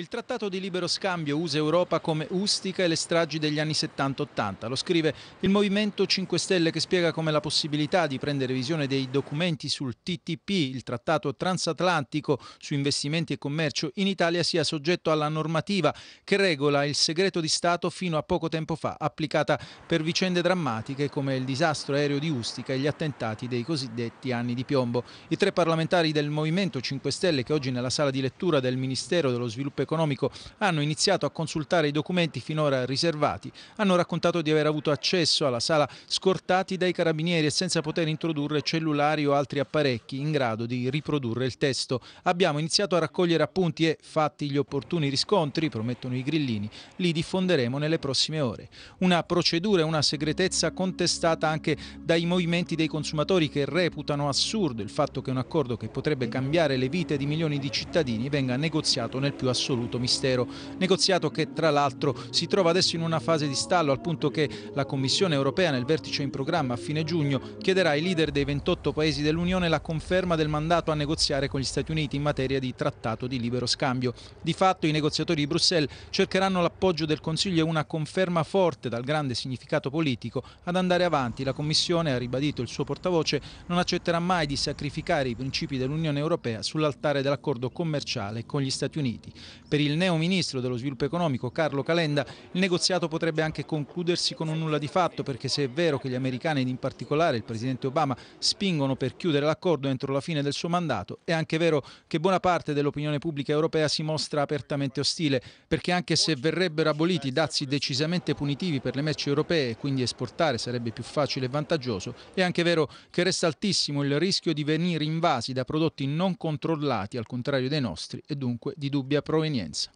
Il trattato di libero scambio usa Europa come ustica e le stragi degli anni 70-80. Lo scrive il Movimento 5 Stelle che spiega come la possibilità di prendere visione dei documenti sul TTP, il trattato transatlantico su investimenti e commercio, in Italia sia soggetto alla normativa che regola il segreto di Stato fino a poco tempo fa, applicata per vicende drammatiche come il disastro aereo di Ustica e gli attentati dei cosiddetti anni di piombo. I tre parlamentari del Movimento 5 Stelle che oggi nella sala di lettura del Ministero dello Sviluppo economico hanno iniziato a consultare i documenti finora riservati, hanno raccontato di aver avuto accesso alla sala scortati dai carabinieri e senza poter introdurre cellulari o altri apparecchi in grado di riprodurre il testo. Abbiamo iniziato a raccogliere appunti e, fatti gli opportuni riscontri, promettono i grillini, li diffonderemo nelle prossime ore. Una procedura e una segretezza contestata anche dai movimenti dei consumatori che reputano assurdo il fatto che un accordo che potrebbe cambiare le vite di milioni di cittadini venga negoziato nel più assoluto assoluto mistero. Negoziato che tra l'altro si trova adesso in una fase di stallo al punto che la Commissione europea nel vertice in programma a fine giugno chiederà ai leader dei 28 paesi dell'Unione la conferma del mandato a negoziare con gli Stati Uniti in materia di trattato di libero scambio. Di fatto i negoziatori di Bruxelles cercheranno l'appoggio del Consiglio e una conferma forte dal grande significato politico ad andare avanti. La Commissione, ha ribadito il suo portavoce, non accetterà mai di sacrificare i principi dell'Unione Europea sull'altare dell'accordo commerciale con gli Stati Uniti. Per il neo ministro dello sviluppo economico Carlo Calenda il negoziato potrebbe anche concludersi con un nulla di fatto perché se è vero che gli americani ed in particolare il presidente Obama spingono per chiudere l'accordo entro la fine del suo mandato, è anche vero che buona parte dell'opinione pubblica europea si mostra apertamente ostile perché anche se verrebbero aboliti dazi decisamente punitivi per le merci europee e quindi esportare sarebbe più facile e vantaggioso, è anche vero che resta altissimo il rischio di venire invasi da prodotti non controllati al contrario dei nostri e dunque di dubbia provenienza. opinions.